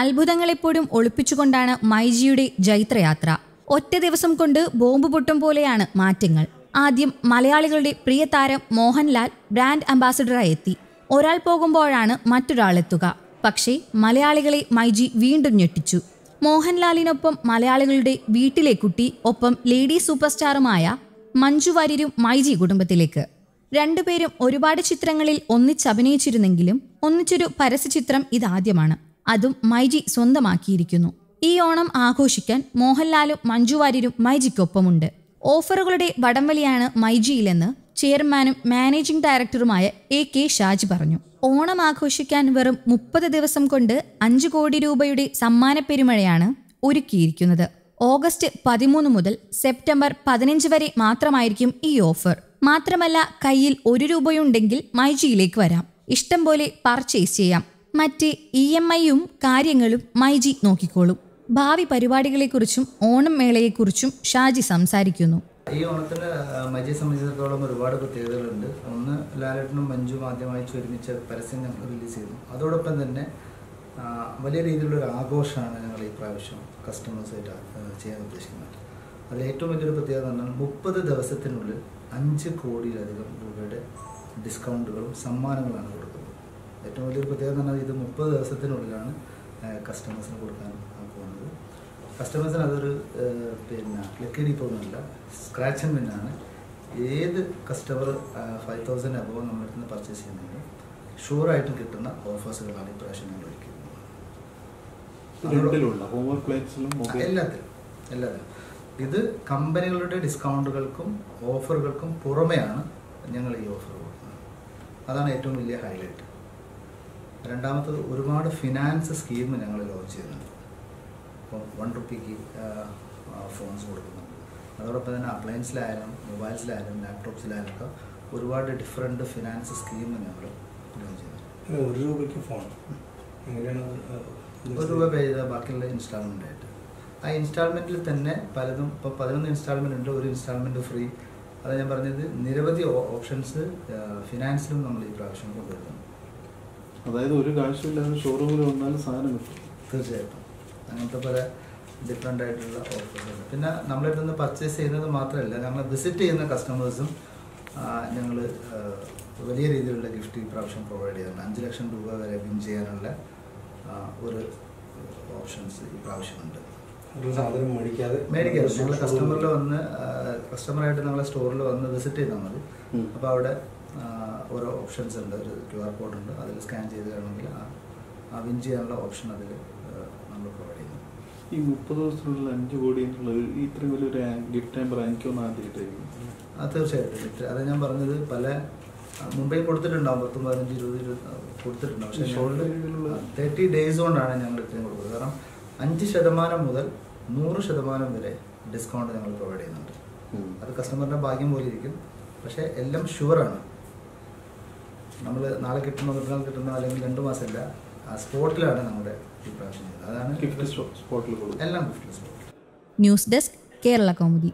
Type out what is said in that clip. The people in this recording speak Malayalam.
അത്ഭുതങ്ങളെപ്പോഴും ഒളിപ്പിച്ചുകൊണ്ടാണ് മൈജിയുടെ ജൈത്രയാത്ര. ഒറ്റ ദിവസം കൊണ്ട് ബോംബ് പൊട്ടും പോലെയാണ് മാറ്റങ്ങൾ. ആദ്യം മലയാളികളുടെ പ്രിയ താരം മോഹൻലാൽ ബ്രാൻഡ് അംബാസഡറായി എത്തി. ഒരാൾ പോകുമ്പോഴാണ് മറ്റൊരാളെത്തുക പക്ഷേ മലയാളികളെ മൈജി വീണ്ടും ഞെട്ടിച്ചു. മോഹൻലാലിനൊപ്പം മലയാളികളുടെ വീട്ടിലെ കുട്ടി ഒപ്പം ലേഡി സൂപ്പർ സ്റ്റാറുമായ മഞ്ജു വാര്യരും മൈജി കുടുംബത്തിലേക്ക്. രണ്ടുപേരും ഒരുപാട് ചിത്രങ്ങളിൽ ഒന്നിച്ചഭിനയിച്ചിരുന്നെങ്കിലും ഒന്നിച്ചൊരു പരസ്യചിത്രം ഇതാദ്യമാണ്. അതും മൈജി സ്വന്തമാക്കിയിരിക്കുന്നു. ഈ ഓണം ആഘോഷിക്കാൻ മോഹൻലാലും മഞ്ജു വാര്യരും മൈജിക്കൊപ്പമുണ്ട്. ഓഫറുകളുടെ വടംവലിയാണ് മൈജിയിലെന്ന് ചെയർമാനും മാനേജിംഗ് ഡയറക്ടറുമായ എ കെ ഷാജി പറഞ്ഞു. ഓണം ആഘോഷിക്കാൻ വെറും മുപ്പത് ദിവസം കൊണ്ട് അഞ്ചു കോടി രൂപയുടെ സമ്മാന പെരുമഴയാണ് ഒരുക്കിയിരിക്കുന്നത്. ഓഗസ്റ്റ് പതിമൂന്ന് മുതൽ സെപ്റ്റംബർ പതിനഞ്ച് വരെ മാത്രമായിരിക്കും ഈ ഓഫർ. മാത്രമല്ല കയ്യിൽ ഒരു രൂപയുണ്ടെങ്കിൽ മൈജിയിലേക്ക് വരാം. ഇഷ്ടം പോലെ പർച്ചേസ് ചെയ്യാം. മറ്റ് ഇ എം ഐയും കാര്യങ്ങളും മൈജി നോക്കിക്കോളും. ഭാവി പരിപാടികളെക്കുറിച്ചും ഓണം മേളയെക്കുറിച്ചും ഷാജി സംസാരിക്കുന്നു. ഈ ഓണത്തിന് മജിയെ സംബന്ധിച്ചിടത്തോളം ഒരുപാട് പ്രത്യേകതകളുണ്ട്. ഒന്ന് ലാലേട്ടനും മഞ്ജുവും ആദ്യമായി ഒരുമിച്ച് പരസ്യം ഞങ്ങൾ റിലീസ് ചെയ്തു. അതോടൊപ്പം തന്നെ വലിയ രീതിയിലുള്ള ആഘോഷമാണ് ഞങ്ങൾ ഈ പ്രാവശ്യം കസ്റ്റമേഴ്സായിട്ട് ചെയ്യാൻ ഉദ്ദേശിക്കുന്നത്. അതിൽ ഏറ്റവും വലിയൊരു പ്രത്യേകത പറഞ്ഞാൽ മുപ്പത് ദിവസത്തിനുള്ളിൽ അഞ്ച് കോടിയിലധികം രൂപയുടെ ഡിസ്കൗണ്ടുകളും സമ്മാനങ്ങളാണ് കൊടുക്കുന്നത്. ഏറ്റവും വലിയൊരു പ്രത്യേകത എന്ന് പറഞ്ഞാൽ ഇത് മുപ്പത് ദിവസത്തിനുള്ളിലാണ് കസ്റ്റമേഴ്സിന് കൊടുക്കാൻ പോകുന്നത്. കസ്റ്റമേഴ്സിന് അതൊരു പിന്നെ ലക്കി പോകുന്നില്ല. സ്ക്രാച്ച് ആൻഡ് വിന്നാണ് ഏത് കസ്റ്റമർ ഫൈവ് തൗസൻഡ് അബവ് അടുത്ത് നിന്ന് പർച്ചേസ് ചെയ്യുന്നെങ്കിലും ഷുവറായിട്ടും കിട്ടുന്ന ഓഫേഴ്സുകളാണ് ഇപ്രാവശ്യം ഞങ്ങൾ ഒരുക്കുന്നത് എല്ലാത്തിലും എല്ലാത്തിലും. ഇത് കമ്പനികളുടെ ഡിസ്കൗണ്ടുകൾക്കും ഓഫറുകൾക്കും പുറമെയാണ് ഞങ്ങൾ ഈ ഓഫർ കൊടുക്കുന്നത്. അതാണ് ഏറ്റവും വലിയ ഹൈലൈറ്റ് രണ്ടാമത്തത് ഒരുപാട് ഫിനാൻസ് സ്കീം ഞങ്ങൾ ലോഞ്ച് ചെയ്യുന്നുണ്ട് ഇപ്പോൾ വൺ റുപ്പിക്ക് ഫോൺസ് കൊടുക്കുന്നുണ്ട്. അതോടൊപ്പം തന്നെ അപ്ലയൻസിലായാലും മൊബൈൽസിലായാലും ലാപ്ടോപ്സിലായാലും ഒക്കെ ഒരുപാട് ഡിഫറെന്റ് ഫിനാൻസ് സ്കീം ഞങ്ങൾ ലോഞ്ച് ചെയ്യുന്നുണ്ട് ഒരു രൂപയ്ക്ക് ഫോൺ എങ്ങനെയാണ് ഒരു രൂപ പേ ചെയ്താൽ ബാക്കിയുള്ള ഇൻസ്റ്റാൾമെന്റ് ആയിട്ട്. ആ ഇൻസ്റ്റാൾമെന്റിൽ തന്നെ പലതും ഇപ്പോൾ പതിനൊന്ന് ഇൻസ്റ്റാൾമെന്റ് ഉണ്ട് ഒരു ഇൻസ്റ്റാൾമെന്റ് ഫ്രീ അത് ഞാൻ പറഞ്ഞത് നിരവധി ഓപ്ഷൻസ് ഫിനാൻസിലും നമ്മൾ ഈ പ്രാവശ്യം കൊണ്ടുവരുന്നു അതായത് ഒരു കാഴ്ചയില്ലാതെ ഷോറൂമിൽ വന്നാൽ സാധനം കിട്ടും. തീർച്ചയായിട്ടും. അങ്ങനത്തെ പല ഡിഫറെന്റ് ആയിട്ടുള്ള ഓഫറുകൾ പിന്നെ നമ്മളിവിടെ നിന്ന് പർച്ചേസ് ചെയ്യുന്നത് മാത്രമല്ല ഞങ്ങൾ വിസിറ്റ് ചെയ്യുന്ന കസ്റ്റമേഴ്സും ഞങ്ങൾ വലിയ രീതിയിലുള്ള ഗിഫ്റ്റ് ഈ പ്രാവശ്യം പ്രൊവൈഡ് ചെയ്യുന്നുണ്ട് അഞ്ച് ലക്ഷം രൂപ വരെ വിൻ ചെയ്യാനുള്ള ഒരു ഓപ്ഷൻസ് ഈ പ്രാവശ്യമുണ്ട് സാധനം മേടിക്കാതെ മേടിക്കാം ഞങ്ങൾ കസ്റ്റമറിൽ വന്ന് കസ്റ്റമറായിട്ട് നമ്മളെ സ്റ്റോറിൽ വന്ന് വിസിറ്റ് ചെയ്താൽ മതി. അപ്പോൾ അവിടെ ഓരോ ഓപ്ഷൻസ് ഉണ്ട്. ഒരു ക്യു ആർ കോഡ് ഉണ്ട്. അതിൽ സ്കാൻ ചെയ്ത് വേണമെങ്കിൽ ആ ആ വിൻ ചെയ്യാനുള്ള ഓപ്ഷൻ അതിൽ നമ്മൾ പ്രൊവൈഡ് ചെയ്യുന്നു. ഈ മുപ്പത് ദിവസത്തിനുള്ളിൽ അഞ്ച് കോടി എന്നുള്ള ഒരു ഇത്രയും വലിയൊരു ഗിഫ്റ്റ് ടൈം എനിക്കൊന്നും ആദ്യമായിട്ടായിരിക്കും. ആ തീർച്ചയായിട്ടും. ഗിഫ്റ്റ് അതാ ഞാൻ പറഞ്ഞത്. പല മുംബൈ കൊടുത്തിട്ടുണ്ടാവും. പത്തും പതിനഞ്ച് ഇരുപത് ഇരുപത് കൊടുത്തിട്ടുണ്ടാവും പക്ഷേ ഷോൾഡർ രീതിയിലുള്ള period-ലുള്ള- തേർട്ടി ഡേയ്സ് കൊണ്ടാണ് ഞങ്ങൾ ഇത്രയും കൊടുക്കുന്നത് കാരണം അഞ്ച് ശതമാനം മുതൽ നൂറ് ശതമാനം വരെ ഡിസ്കൗണ്ട് ഞങ്ങൾ പ്രൊവൈഡ് ചെയ്യുന്നുണ്ട്. അത് കസ്റ്റമറിന്റെ ഭാഗ്യം പോലെ ഇരിക്കും. പക്ഷേ എല്ലാം ഷുവറാണ് നമ്മൾ നാളെ കിട്ടുന്ന മറ്റന്നാൾ കിട്ടുന്ന അല്ലെങ്കിൽ രണ്ട് മാസമല്ല ആ സ്പോട്ടിലാണ് നമ്മുടെ ഈ പ്രാവശ്യം അതാണ് സ്പോട്ടിൽ എല്ലാം gift spot news desk Kerala Kaumudi.